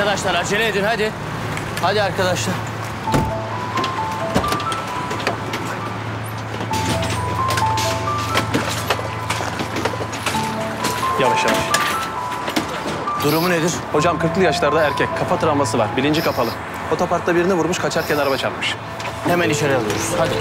Arkadaşlar acele edin hadi. Hadi arkadaşlar. Yavaş yavaş. Durumu nedir? Hocam 40'lı yaşlarda erkek. Kafa travması var. Bilinci kapalı. Otoparkta birini vurmuş, kaçarken araba çarpmış. Hemen içeri alıyoruz. Hadi.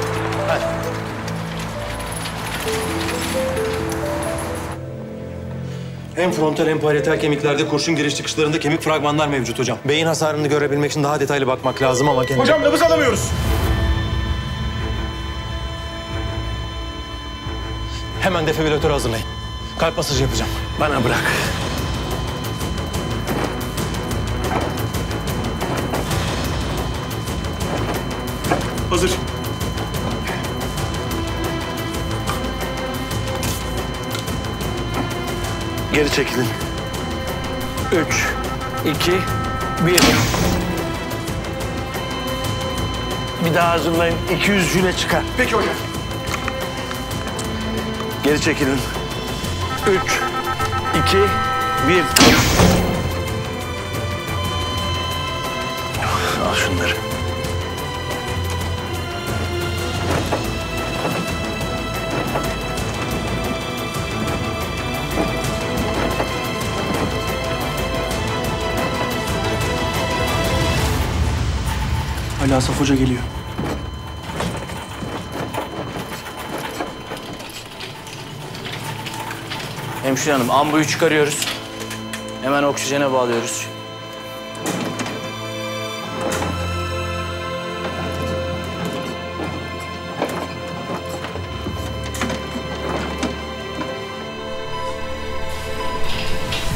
Hem frontal hem parietal kemiklerde kurşun giriş çıkışlarında kemik fragmanlar mevcut hocam. Beyin hasarını görebilmek için daha detaylı bakmak lazım ama gene... Hocam nabız alamıyoruz. Hemen defibrilatörü hazırlayın. Kalp masajı yapacağım. Bana bırak. Hazır. Geri çekilin. Üç, iki, bir. Bir daha hazırlayın. 200 jüle çıkar. Peki hocam. Geri çekilin. Üç, iki, bir. Al şunları. Ali Asaf Hoca geliyor. Hemşire hanım ambuyu çıkarıyoruz. Hemen oksijene bağlıyoruz.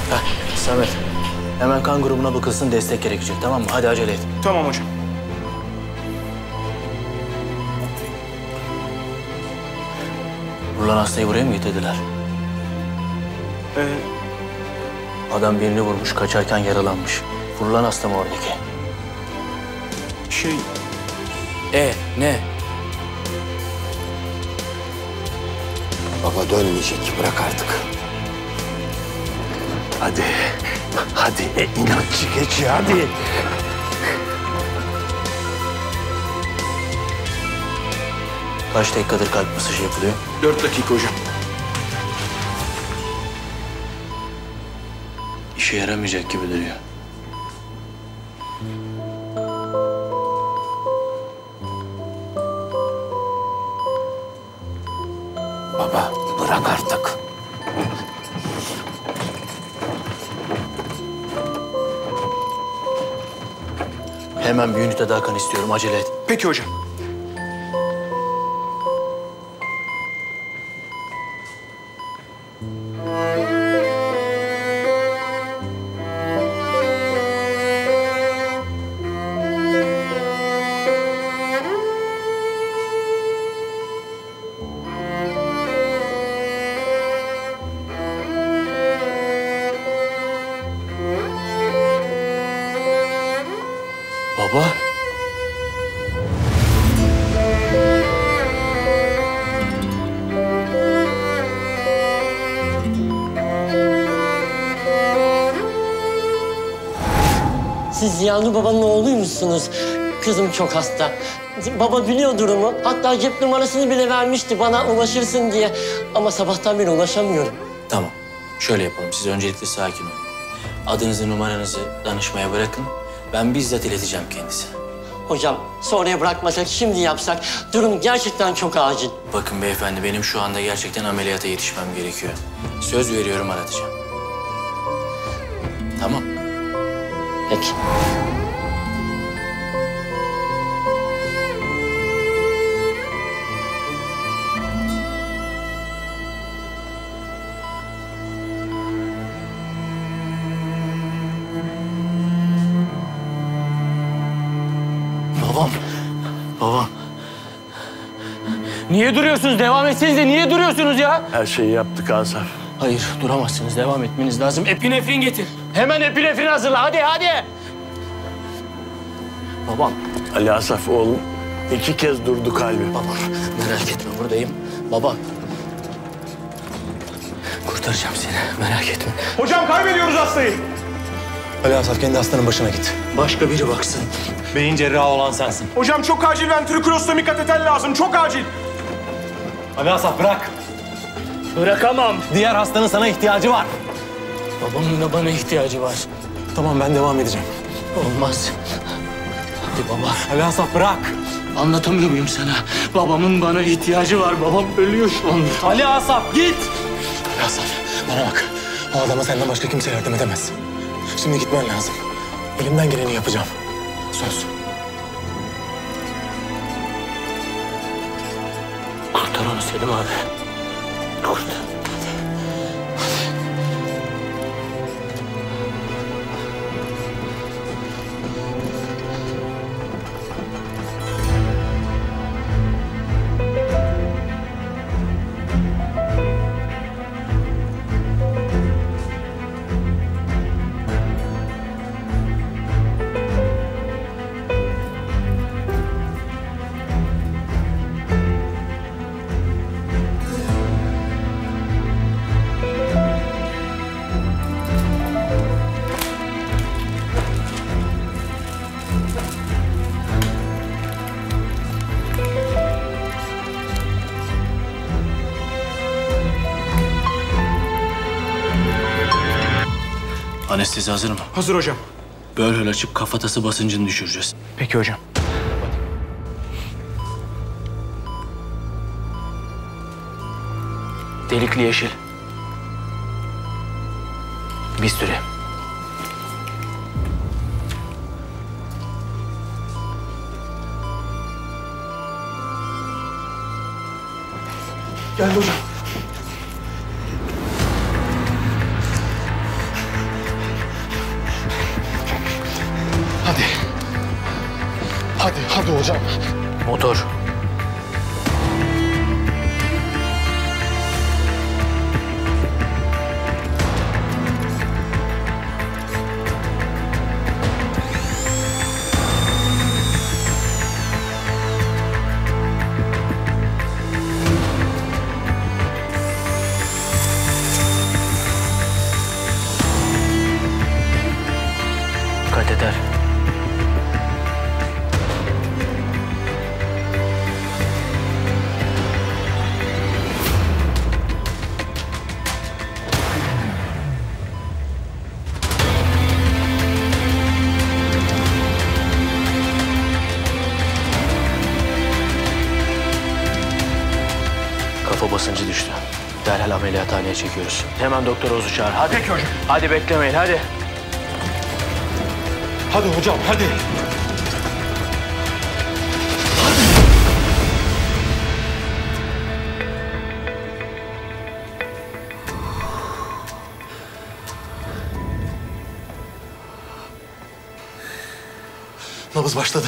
Heh, Samet. Hemen kan grubuna bakılsın destek gerekecek tamam mı? Hadi acele et. Tamam hocam. Vurulan hastayı buraya mı getirdiler? Ee, Adam birini vurmuş, kaçarken yaralanmış. Vurulan hasta mı oradaki? şey... E ne? Baba dönmeyecek. Bırak artık. Hadi. Hadi e, inatçı geçi hadi. Kaç dakikadır kalp masajı yapılıyor? Dört dakika hocam. İşe yaramayacak gibi duruyor. Baba bırak artık. Hemen bir ünite daha kan istiyorum. Acele et. Peki hocam. Siz Ziyanur babanın oğluymuşsunuz. Kızım çok hasta. Baba biliyor durumu. Hatta cep numarasını bile vermişti bana ulaşırsın diye. Ama sabahtan beri ulaşamıyorum. Tamam. Şöyle yapalım. Siz öncelikle sakin olun. Adınızı, numaranızı danışmaya bırakın. Ben bizzat ileteceğim kendisine. Hocam sonraya bırakmasak şimdi yapsak. Durum gerçekten çok acil. Bakın beyefendi benim şu anda gerçekten ameliyata yetişmem gerekiyor. Söz veriyorum aratacağım. Tamam. Peki. Babam. Babam. Niye duruyorsunuz? Devam etseniz de niye duruyorsunuz ya? Her şeyi yaptık Asaf. Hayır, duramazsınız. Devam etmeniz lazım. Epinefrin getir. Hemen epinefrin hazırla. Hadi, hadi. Babam, Ali Asaf oğlum iki kez durdu kalbim. babam. Merak etme, buradayım. Baba. Kurtaracağım seni. Merak etme. Hocam kaybediyoruz hastayı. Ali Asaf kendi hastanın başına git. Başka biri baksın. Beyin cerrahı olan sensin. Hocam çok acil ventrikülostomik kateter lazım. Çok acil. Ali Asaf bırak. Bırakamam. Diğer hastanın sana ihtiyacı var. Babamın da bana ihtiyacı var. Tamam ben devam edeceğim. Olmaz. Hadi baba. Ali Asaf bırak. Anlatamıyor muyum sana? Babamın bana ihtiyacı var. Babam ölüyor şu anda. Ali Asaf git. Ali Asaf bana bak. O adama senden başka kimse yardım edemez. Şimdi gitmen lazım. Elimden geleni yapacağım. Söz. Kurtar onu Selim abi. Kurtar. Anestezi hazır mı? Hazır hocam. Böyle açıp kafatası basıncını düşüreceğiz. Peki hocam. Delikli yeşil. Bir süre. Geldi hocam. Hocam. Motor. Derhal ameliyathaneye çekiyoruz. Hemen doktor Oğuz'u çağır. Hadi. Peki hocam. Hadi beklemeyin, hadi. Hadi hocam hadi. Nabız başladı.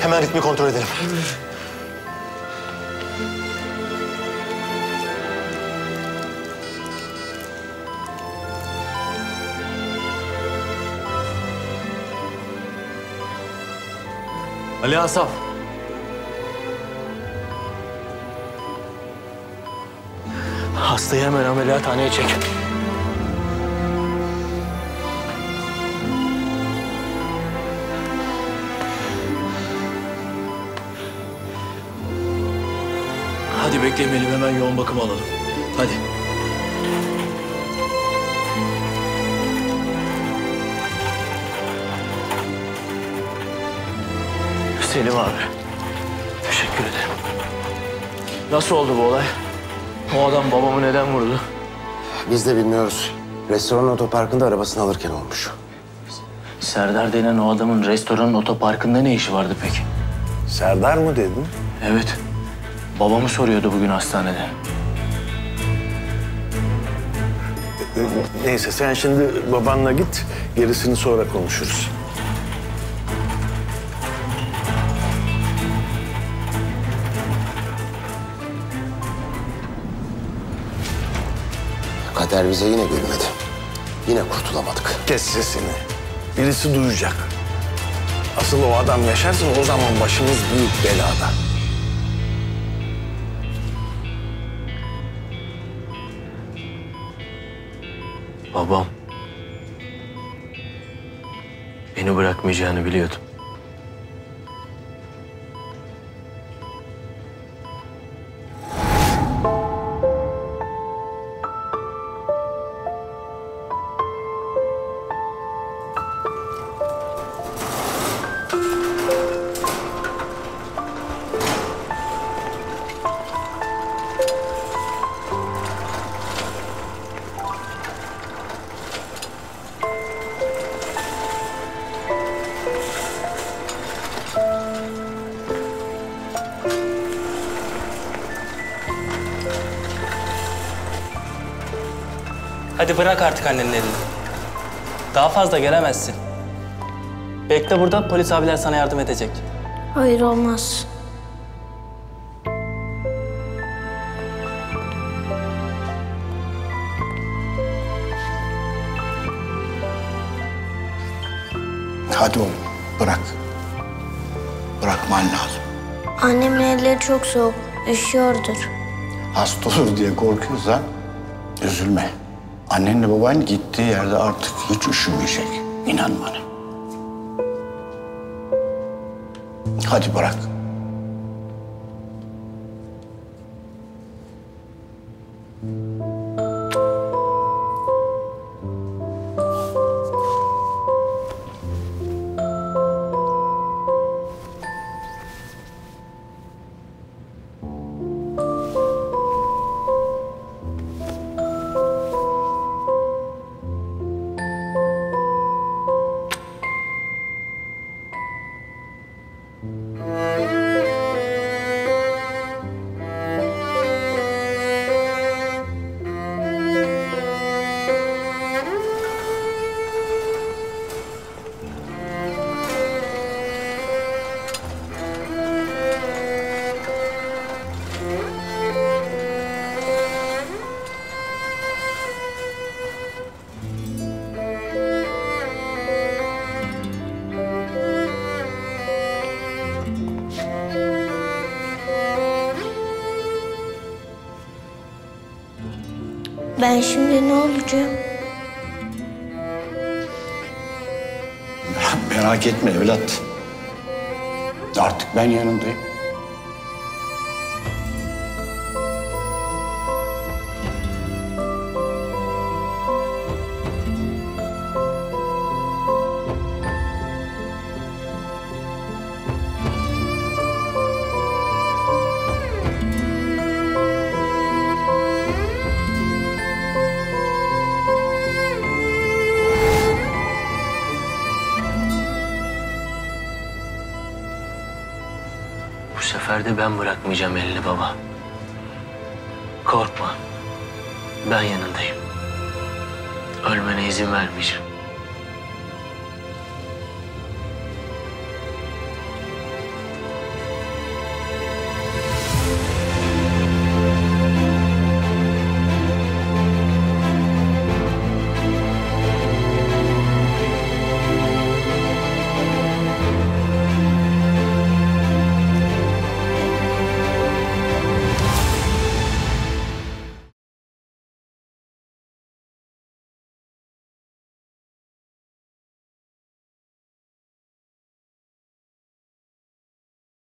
Hemen ritmi kontrol edelim. Ali Asaf. Hastayı hemen ameliyathaneye çek. Hadi beklemeyelim hemen yoğun bakım alalım. Hadi. Selim abi. Teşekkür ederim. Nasıl oldu bu olay? O adam babamı neden vurdu? Biz de bilmiyoruz. Restoran otoparkında arabasını alırken olmuş. Serdar denen o adamın restoranın otoparkında ne işi vardı peki? Serdar mı dedin? Evet. Babamı soruyordu bugün hastanede. Neyse sen şimdi babanla git. Gerisini sonra konuşuruz. Kader bize yine gülmedi. Yine kurtulamadık. Kes sesini. Birisi duyacak. Asıl o adam yaşarsa o zaman başımız büyük belada. Babam. Beni bırakmayacağını biliyordum. Hadi bırak artık annenin elini. Daha fazla gelemezsin. Bekle burada, polis abiler sana yardım edecek. Hayır olmaz. Hadi oğlum bırak. Bırakman lazım. Annemin elleri çok soğuk. Üşüyordur. Hasta olur diye korkuyorsan üzülme. Annenle baban gittiği yerde artık hiç üşümeyecek. İnan bana. Hadi bırak. Ben şimdi ne olacağım? Merak etme evlat. Artık ben yanındayım. Sefer ben bırakmayacağım elini baba. Korkma. Ben yanındayım. Ölmene izin vermeyeceğim.